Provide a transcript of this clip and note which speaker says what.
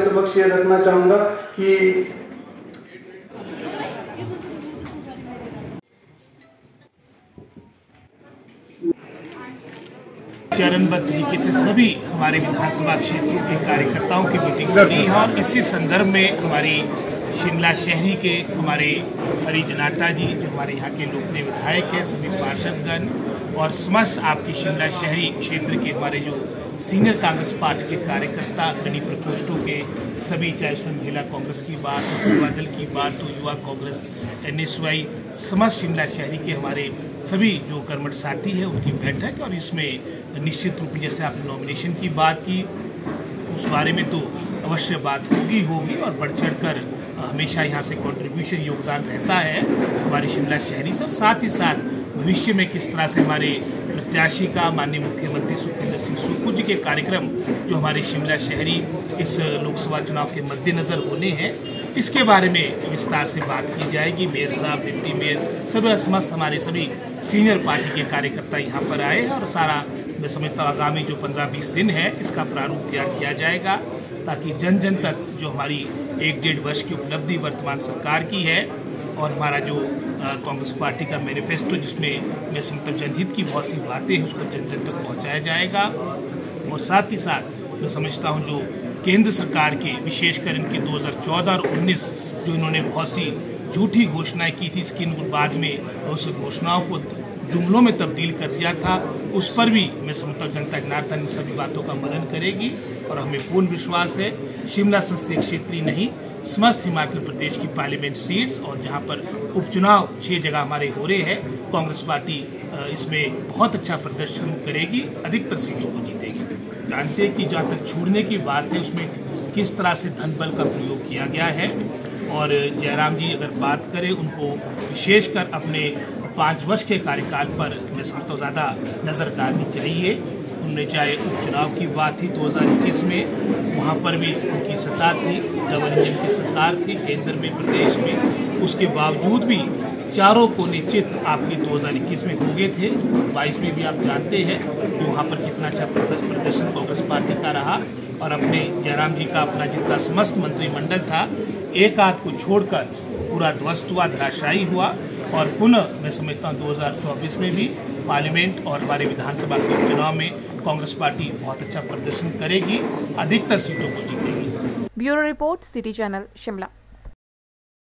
Speaker 1: समक्ष ये रखना चाहूँगा कि
Speaker 2: चरणबद्ध तरीके से सभी हमारे विधानसभा क्षेत्रों के कार्यकर्ताओं की मीटिंग और इसी संदर्भ में हमारी शिमला शहरी के हमारे हरी जनाटा जी, जो हमारे यहाँ के लोकप्रिय विधायक हैं सभी पार्षदगण और समस्त आपकी शिमला शहरी क्षेत्र के हमारे जो सीनियर कांग्रेस पार्टी के कार्यकर्ता अग्रणी प्रकोष्ठों के सभी चाहे उसमें महिला कांग्रेस की बात हो सेवा दल की बात हो युवा कांग्रेस, एनएसवाई, समस्त शिमला शहरी के हमारे सभी जो कर्मठ साथी है, उनकी बैठक और इसमें निश्चित रूप से जैसे आपने नॉमिनेशन की बात की, उस बारे में तो अवश्य बात होगी होगी और बढ़ चढ़ कर हमेशा यहाँ से कंट्रीब्यूशन योगदान रहता है हमारे शिमला शहरी से साथ ही साथ भविष्य में किस तरह से हमारे प्रत्याशी का माननीय मुख्यमंत्री सुखविंदर सिंह सुक्खू जी के कार्यक्रम जो हमारे शिमला शहरी इस लोकसभा चुनाव के मद्देनजर होने हैं, इसके बारे में विस्तार से बात की जाएगी। मेयर साहब, डिप्टी मेयर, सब समस्त हमारे सभी सीनियर पार्टी के कार्यकर्ता यहाँ पर आए हैं और सारा मैं समझता हूँ आगामी जो पंद्रह बीस दिन है, इसका प्रारूप तैयार किया जाएगा। ताकि जन जन तक जो हमारी एक डेढ़ वर्ष की उपलब्धि वर्तमान सरकार की है और हमारा जो कांग्रेस पार्टी का मैनिफेस्टो जिसमें मैं समझता जनहित की बहुत सी बातें हैं, उसको जन जन तक पहुँचाया जाएगा। और साथ ही साथ मैं समझता हूँ जो केंद्र सरकार के, विशेषकर इनकी 2014 और 19 जो इन्होंने बहुत सी झूठी घोषणाएँ की थी, इसकी बाद में उस घोषणाओं को जुमलों में तब्दील कर दिया था, उस पर भी मैं समझता जनता जनार्दन इन सभी बातों का मनन करेगी। और हमें पूर्ण विश्वास है, शिमला संसदीय क्षेत्र ही नहीं, समस्त हिमाचल प्रदेश की पार्लियामेंट सीट्स और जहाँ पर उपचुनाव छह जगह हमारे हो रहे हैं, कांग्रेस पार्टी इसमें बहुत अच्छा प्रदर्शन करेगी, अधिकतर सीटों को जीतेगी। जानते हैं कि जहाँ तक छोड़ने की बात है, उसमें किस तरह से धन बल का प्रयोग किया गया है और जयराम जी अगर बात करें, उनको विशेषकर अपने पाँच वर्ष के कार्यकाल पर, मैं समझता हूँ ज़्यादा नज़र डालनी चाहिए। उनने चाहे उपचुनाव की बात थी 2021 में, वहाँ पर भी उनकी सत्ता थी, डबल इंजन की सरकार थी, केंद्र में, प्रदेश में। उसके बावजूद भी चारों को निश्चित आपकी 2021 में हो गए थे। बाईस में भी आप जानते हैं कि वहाँ पर कितना अच्छा प्रदर्शन कांग्रेस पार्टी का रहा और अपने जयराम जी का अपना जितना समस्त मंत्रिमंडल था, एक आध को छोड़कर पूरा ध्वस्त हुआ, धराशायी हुआ। और पुनः मैं समझता हूँ 2024 में भी पार्लियामेंट और हमारे विधानसभा के चुनाव में कांग्रेस पार्टी बहुत अच्छा प्रदर्शन करेगी, अधिकतर सीटों को जीतेगी।
Speaker 3: Bureau report, city channel, Shimla.